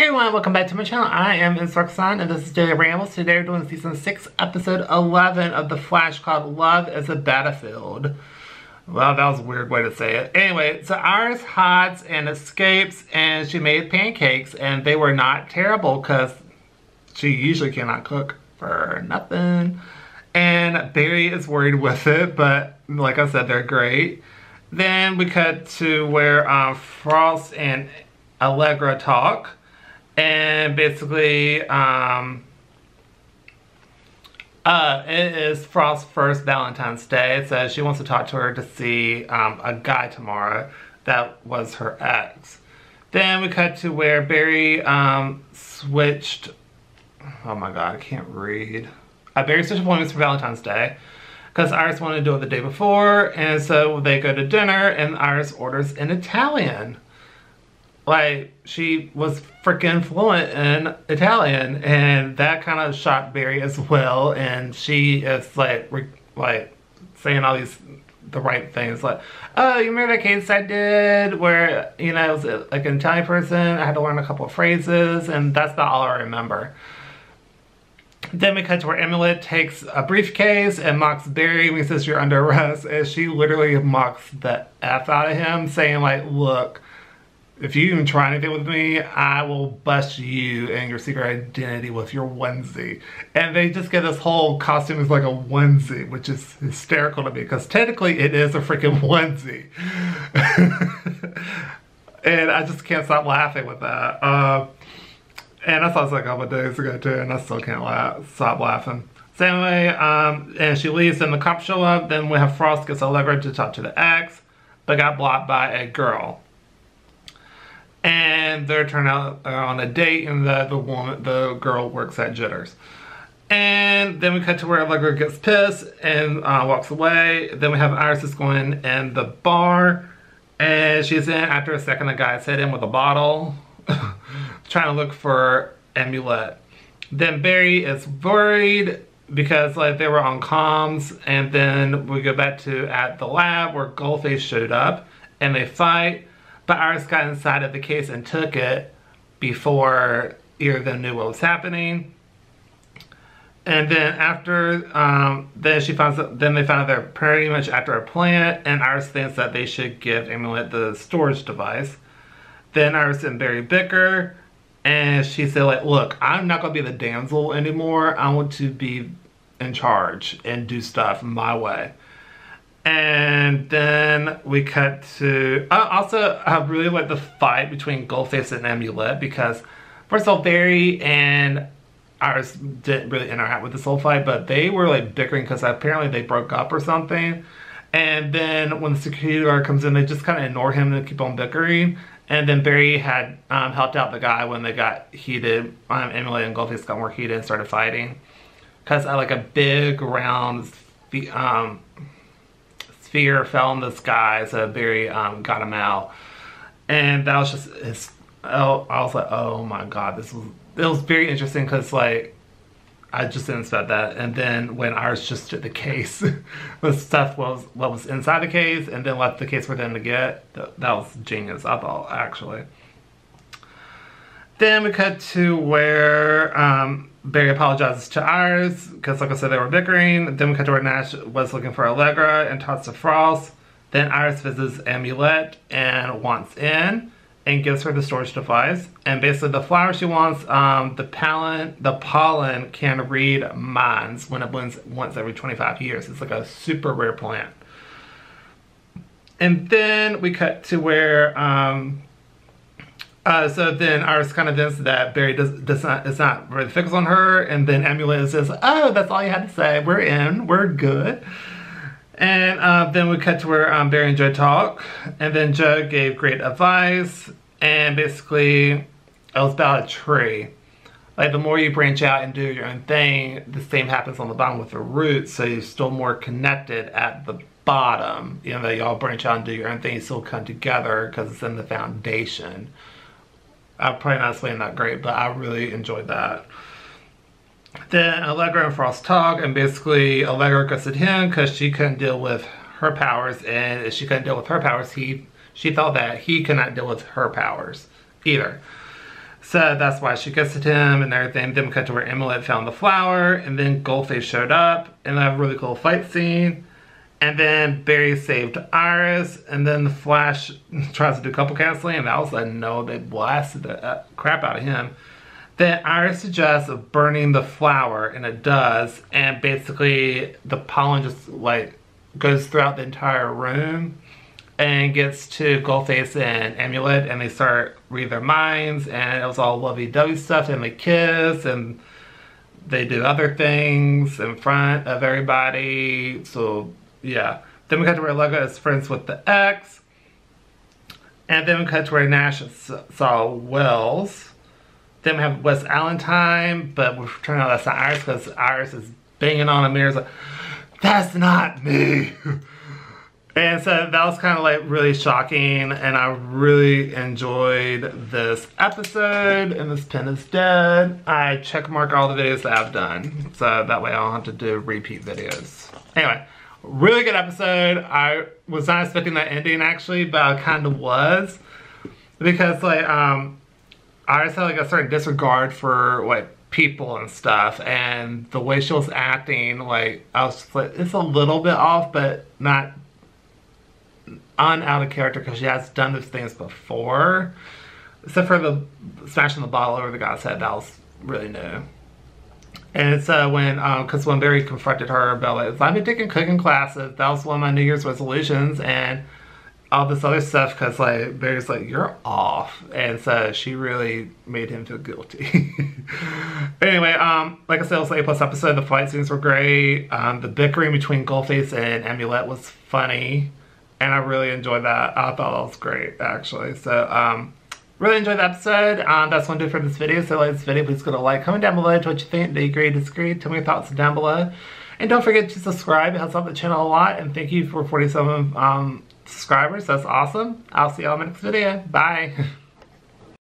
Hey everyone, welcome back to my channel. I am Instruction and this is Daily Rambles. Today we're doing season 6, episode 11 of The Flash called Love is a Battlefield. Well, that was a weird way to say it. Anyway, so Iris hides and escapes and she made pancakes and they were not terrible because she usually cannot cook for nothing. And Barry is worried with it, but like I said, they're great. Then we cut to where um, Frost and Allegra talk and basically um, uh, it is Frost's first Valentine's Day, so she wants to talk to her to see um, a guy tomorrow that was her ex. Then we cut to where Barry um, switched, oh my god, I can't read. Uh, Barry switched appointments for Valentine's Day because Iris wanted to do it the day before, and so they go to dinner and Iris orders in Italian like she was freaking fluent in Italian and that kind of shocked Barry as well and she is like like saying all these the right things like oh you remember that case I did where you know I was like an Italian person I had to learn a couple phrases and that's not all I remember. Then we cut to where Amulet takes a briefcase and mocks Barry when he says you're under arrest and she literally mocks the F out of him saying like look if you even try anything with me, I will bust you and your secret identity with your onesie. And they just get this whole costume is like a onesie, which is hysterical to me because technically it is a freaking onesie. and I just can't stop laughing with that. Uh, and I saw this like a couple days ago too, and I still can't laugh, stop laughing. So anyway, um, and she leaves and the cops show up. Then we have Frost gets a lever to talk to the ex, but got blocked by a girl and they're turning out on a date and the, the woman, the girl works at Jitters. And then we cut to where Allegra gets pissed and uh, walks away. Then we have Iris is going in the bar and she's in after a second the guy's hit in with a bottle trying to look for Amulet. Then Barry is worried because like they were on comms and then we go back to at the lab where Goldface showed up and they fight but Iris got inside of the case and took it before either of them knew what was happening. And then after, um, then she finds out, then they found out they're pretty much after a plant, and Iris thinks that they should give Amulet the storage device. Then Iris and Barry bicker, and she said like, look, I'm not gonna be the damsel anymore. I want to be in charge and do stuff my way. And then we cut to, uh, also I really like the fight between Goldface and Amulet because first of all, Barry and Iris didn't really interact with this whole fight, but they were like bickering because apparently they broke up or something. And then when the security guard comes in, they just kind of ignore him and keep on bickering. And then Barry had um, helped out the guy when they got heated. Um, Amulet and Goldface got more heated and started fighting. Because I like a big round um, sphere fell in the sky, so Barry um, got him out. And that was just, his, oh, I was like, oh my god, this was, it was very interesting because like, I just didn't expect that. And then when Iris just took the case, the stuff was what was inside the case and then left the case for them to get, that, that was genius, I thought, actually. Then we cut to where um, Barry apologizes to Iris because, like I said, they were bickering. Then we cut to where Nash was looking for Allegra and talks to Frost. Then Iris visits Amulet and wants in and gives her the storage device. And basically, the flower she wants, um, the pollen, the pollen can read minds when it blooms once every 25 years. It's like a super rare plant. And then we cut to where um, uh, so then Iris kind of does that Barry does, does not, is not really fixed on her. And then Amulet says, oh, that's all you had to say. We're in, we're good. And uh, then we cut to where um, Barry and Joe talk. And then Joe gave great advice. And basically, it was about a tree. Like the more you branch out and do your own thing, the same happens on the bottom with the roots. So you're still more connected at the bottom. You know, that y'all branch out and do your own thing, you still come together because it's in the foundation. I'm probably not explaining that great, but I really enjoyed that. Then Allegra and Frost talk, and basically Allegra at him because she couldn't deal with her powers, and if she couldn't deal with her powers, he she thought that he could not deal with her powers either. So that's why she kissed him and everything. Then we cut to where Amulet found the flower, and then Goldface showed up, and they have a really cool fight scene. And then Barry saved Iris, and then the Flash tries to do couple canceling, and that was a no. They blasted the uh, crap out of him. Then Iris suggests of burning the flower, and it does, and basically the pollen just like goes throughout the entire room and gets to Goldface and Amulet, and they start read their minds, and it was all lovey-dovey stuff, and they kiss, and they do other things in front of everybody. So yeah. Then we cut to where Lego is friends with the ex. And then we cut to where Nash saw Wells. Then we have Wes Allen time, but we're turning out that's not Iris because Iris is banging on a mirror. like, that's not me. and so that was kind of like really shocking and I really enjoyed this episode and this pen is dead. I check mark all the videos that I've done so that way I don't have to do repeat videos. Anyway, really good episode. I was not expecting that ending actually, but I kind of was. Because like um I had like a certain disregard for like people and stuff and the way she was acting like I was like it's a little bit off but not on out of character because she has done those things before. Except for the smashing the bottle over the guy's head that was really new and it's uh, when, because um, when Barry confronted her about it, I've been taking cooking classes. That was one of my New Year's resolutions. And all this other stuff because like Barry's like you're off. And so she really made him feel guilty. Anyway um like I said it was an A plus episode. The fight scenes were great. Um the bickering between Goldface and Amulet was funny and I really enjoyed that. I thought that was great actually. So um really enjoyed the episode um that's one do for this video so like this video please go to like comment down below what you think do you agree disagree tell me your thoughts down below and don't forget to subscribe it helps out the channel a lot and thank you for 47 um subscribers. That's awesome. I'll see y'all in the next video. Bye.